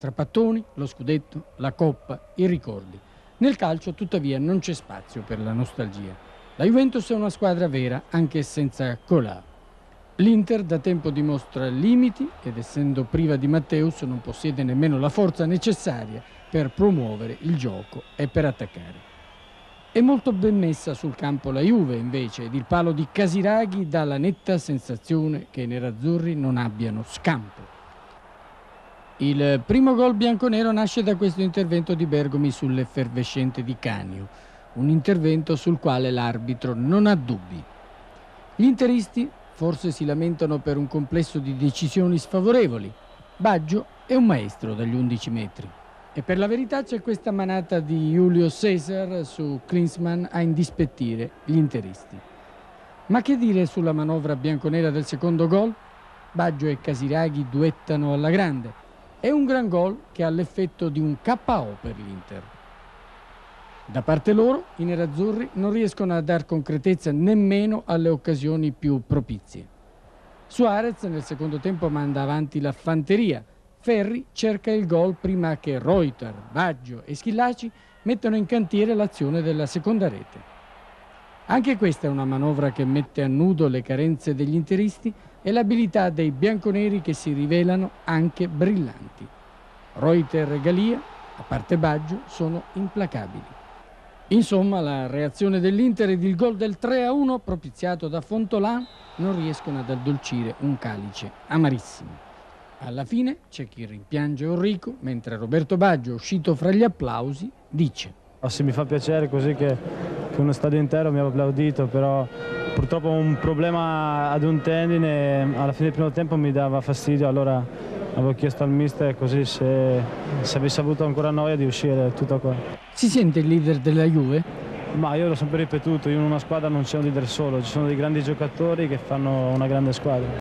Tra pattoni, lo scudetto, la coppa, i ricordi. Nel calcio, tuttavia, non c'è spazio per la nostalgia. La Juventus è una squadra vera, anche senza Colà. L'Inter da tempo dimostra limiti ed essendo priva di Matteus non possiede nemmeno la forza necessaria per promuovere il gioco e per attaccare. È molto ben messa sul campo la Juve invece ed il palo di Casiraghi dà la netta sensazione che i nerazzurri non abbiano scampo. Il primo gol bianconero nasce da questo intervento di Bergomi sull'effervescente di Canio, un intervento sul quale l'arbitro non ha dubbi. Gli interisti forse si lamentano per un complesso di decisioni sfavorevoli. Baggio è un maestro dagli 11 metri. E per la verità c'è questa manata di Julio Cesar su Klinsmann a indispettire gli interisti. Ma che dire sulla manovra bianconera del secondo gol? Baggio e Casiraghi duettano alla grande è un gran gol che ha l'effetto di un KO per l'Inter. Da parte loro, i nerazzurri non riescono a dar concretezza nemmeno alle occasioni più propizie. Suarez nel secondo tempo manda avanti la fanteria. Ferri cerca il gol prima che Reuter, Baggio e Schillaci mettano in cantiere l'azione della seconda rete. Anche questa è una manovra che mette a nudo le carenze degli interisti e l'abilità dei bianconeri che si rivelano anche brillanti. Reuter e Galia, a parte Baggio, sono implacabili. Insomma, la reazione dell'Inter ed il gol del 3-1 propiziato da Fontolan non riescono ad addolcire un calice amarissimo. Alla fine c'è chi rimpiange Enrico, mentre Roberto Baggio, uscito fra gli applausi, dice oh, Sì, mi fa piacere così che, che uno stadio intero mi ha applaudito, però purtroppo un problema ad un tendine, alla fine del primo tempo mi dava fastidio, allora avevo chiesto al mister così se, se avessi avuto ancora noia di uscire tutto qua. Si sente il leader della Juve? Ma io l'ho sempre ripetuto, io in una squadra non c'è un leader solo, ci sono dei grandi giocatori che fanno una grande squadra.